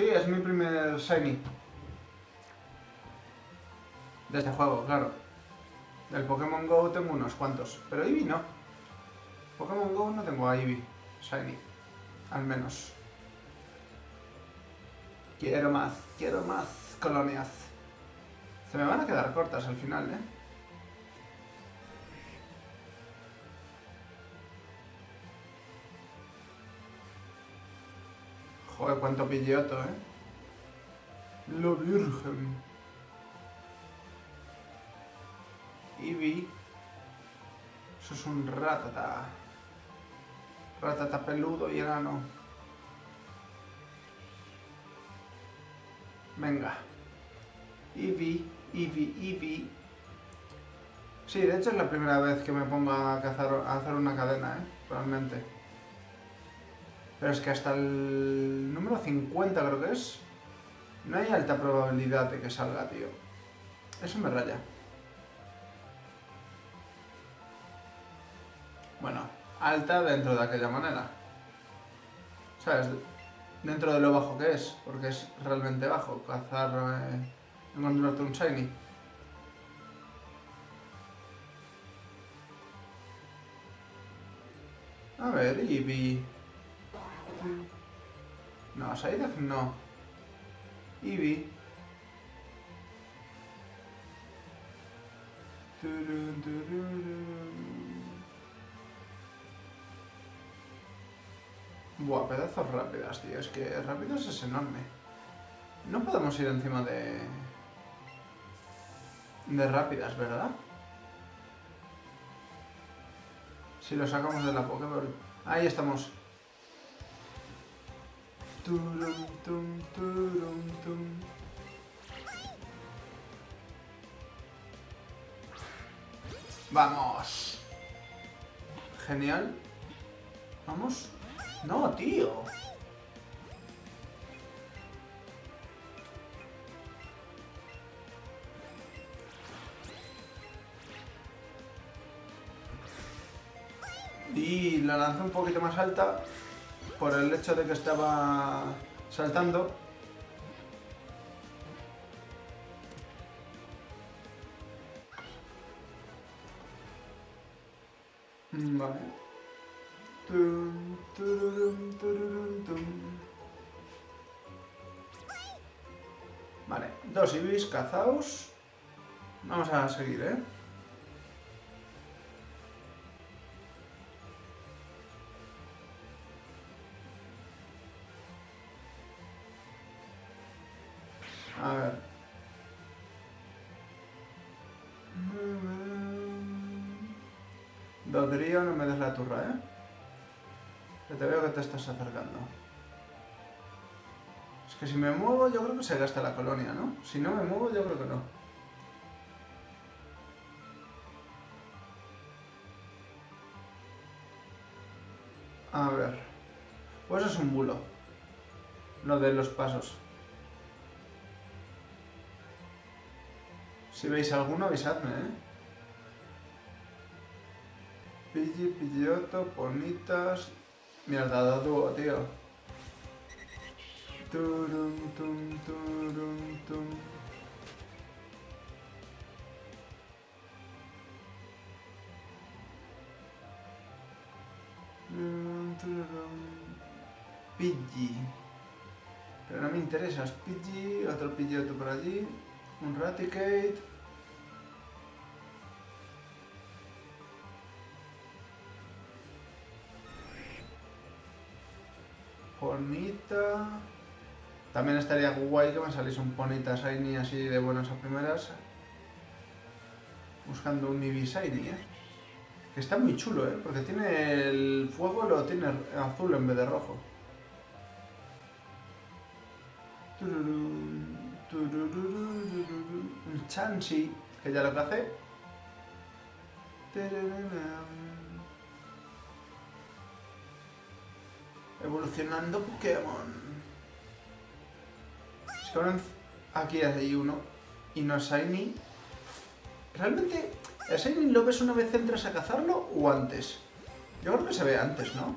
Sí, es mi primer Shiny. De este juego, claro. Del Pokémon GO tengo unos cuantos, pero Eevee no. Pokémon GO no tengo a Eevee, Shiny. Al menos. Quiero más, quiero más colonias. Se me van a quedar cortas al final, ¿eh? Joder, cuánto pilleoto, ¿eh? Lo virgen. Eevee. Eso es un ratata. Ratata peludo y enano. Venga. Eevee, Eevee, Eevee. Sí, de hecho es la primera vez que me pongo a, a hacer una cadena, ¿eh? Realmente. Pero es que hasta el número 50 creo que es, no hay alta probabilidad de que salga, tío. Eso me raya. Bueno, alta dentro de aquella manera. ¿Sabes? Dentro de lo bajo que es, porque es realmente bajo cazar, eh, encontrarte un shiny. A ver, Eevee. No, Saidef no. Eevee. Buah, pedazos rápidas, tío. Es que rápidos es enorme. No podemos ir encima de... De rápidas, ¿verdad? Si lo sacamos de la Pokéball. Ahí estamos. Vamos. Genial. Vamos. No, tío. Y la lanzé un poquito más alta por el hecho de que estaba saltando. Mm, Vale. Vale, dos ibis cazaos. Vamos a seguir, ¿eh? A ver. Dodrío, no me des la turra, ¿eh? Que te veo que te estás acercando. Es que si me muevo yo creo que se gasta la colonia, ¿no? Si no me muevo yo creo que no. A ver. Pues es un bulo. Lo de los pasos. Si veis alguno, avisadme, ¿eh? Pidgey, Pidgeotto, Ponitas... Mierda, da dúo, tío. Turum, tum, turum, tum. Pidgey. Pero no me interesas. Pidgey, otro Pidgeotto por allí. Un Raticate. Ponita. También estaría guay que me saliese un Ponita Shiny así de buenas a primeras. Buscando un Eevee Shiny, ¿eh? Que está muy chulo, ¿eh? Porque tiene el fuego, lo tiene azul en vez de rojo. Turururururu. Un Chansey, que ya lo. Tarararam. Evolucionando Pokémon. Aquí hay uno y no es Shiny. ¿Realmente el Shiny lo ves una vez entras a cazarlo o antes? Yo creo que se ve antes, ¿no?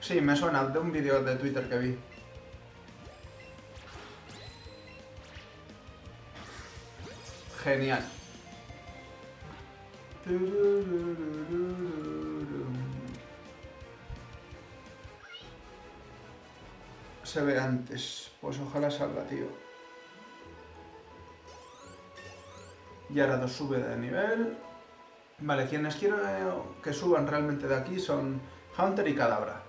Sí, me suena de un vídeo de Twitter que vi. Genial. Se ve antes. Pues ojalá salga, tío. Y dos sube de nivel. Vale, quienes quiero que suban realmente de aquí son Hunter y Cadabra.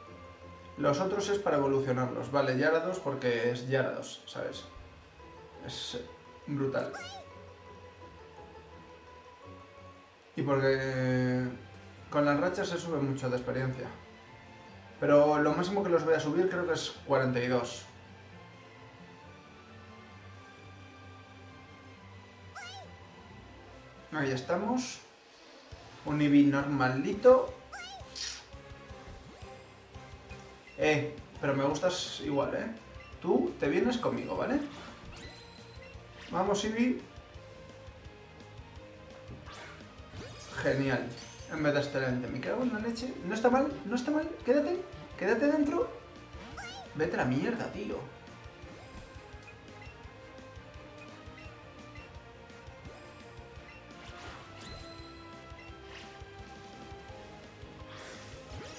Los otros es para evolucionarlos. Vale, Yarados porque es Yarados, ¿sabes? Es brutal. Y porque con las rachas se sube mucho de experiencia. Pero lo máximo que los voy a subir creo que es 42. Ahí estamos. Un Eevee normalito. Eh, pero me gustas igual, ¿eh? Tú te vienes conmigo, ¿vale? Vamos, Eevee. Genial. En vez de excelente. Me cago en la leche. No está mal, no está mal. Quédate. Quédate dentro. Vete a la mierda, tío.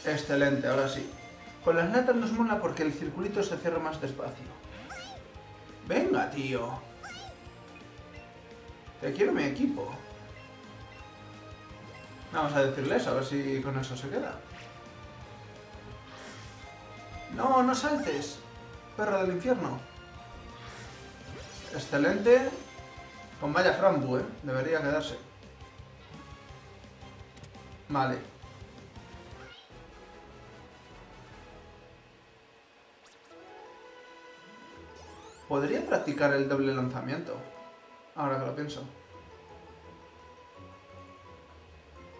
Excelente, ahora sí. Con las latas nos mola porque el circulito se cierra más despacio. Venga, tío. Te quiero mi equipo. Vamos a decirles a ver si con eso se queda. No, no saltes. Perro del infierno. Excelente. Con vaya frambu, ¿eh? Debería quedarse. Vale. Podría practicar el doble lanzamiento. Ahora que lo pienso.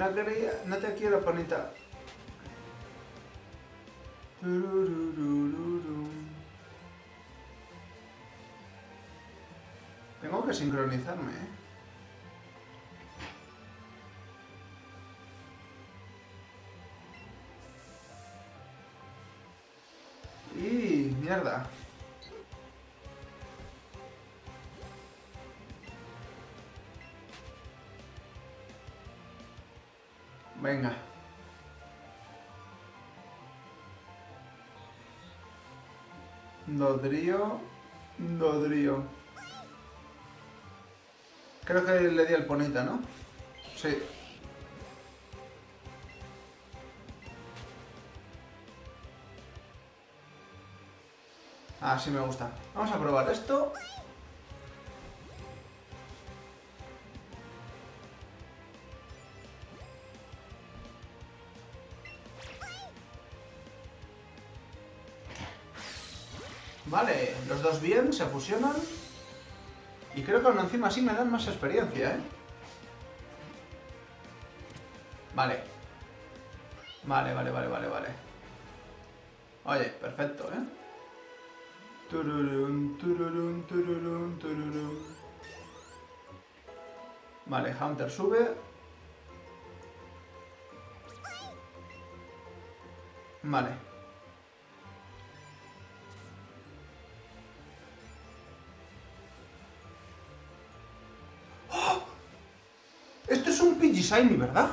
no quería, no te quiero, bonita. Tengo que sincronizarme, ¿eh? Y mierda. Venga. Dodrío. Dodrío. Creo que le di el ponita, ¿no? Sí. Así me gusta. Vamos a probar esto. Vale, los dos bien, se fusionan. Y creo que aún encima así me dan más experiencia, ¿eh? Vale. Vale, vale, vale, vale, vale. Oye, perfecto, ¿eh? Vale, Hunter sube. Vale. Shiny, ¿verdad?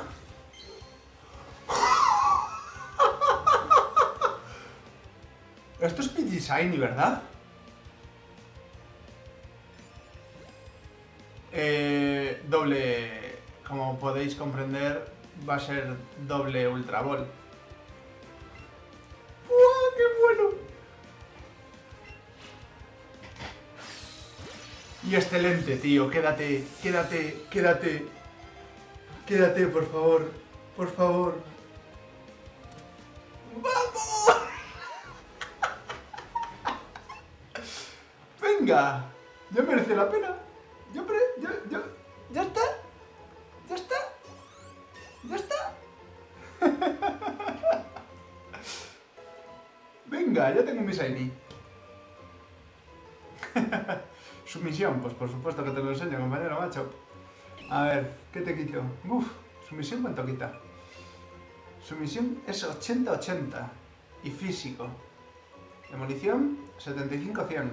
Esto es Pidgey Shiny, ¿verdad? Eh, doble, como podéis comprender, va a ser doble Ultra Ball. ¡Qué bueno! Y excelente, tío. Quédate, quédate, quédate. Quédate, por favor. Por favor. ¡Vamos! Venga. Ya merece la pena. Ya, ya, ya, ya está. Ya está. Ya está. Venga, ya tengo mi Shiny. Sumisión, pues por supuesto que te lo enseño, compañero macho. A ver, ¿qué te quito? Uf, sumisión cuánto quita. Sumisión es 80-80 y físico. Demolición 75-100.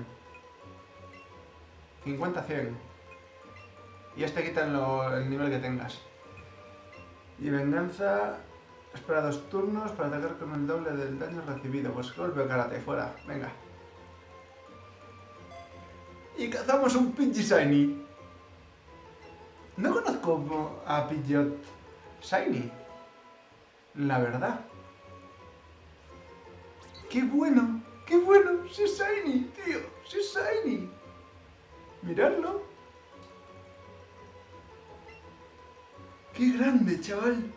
50-100. Y este quita lo- el nivel que tengas. Y venganza. Espera dos turnos para atacar con el doble del daño recibido. Pues golpe karate, fuera. Venga. Y cazamos un Pidgey Shiny. No conozco a Pidgeot Shiny. La verdad. ¡Qué bueno! ¡Qué bueno! ¡Sí es Shiny, tío! ¡Sí es Shiny! Miradlo. ¡Qué grande, chaval!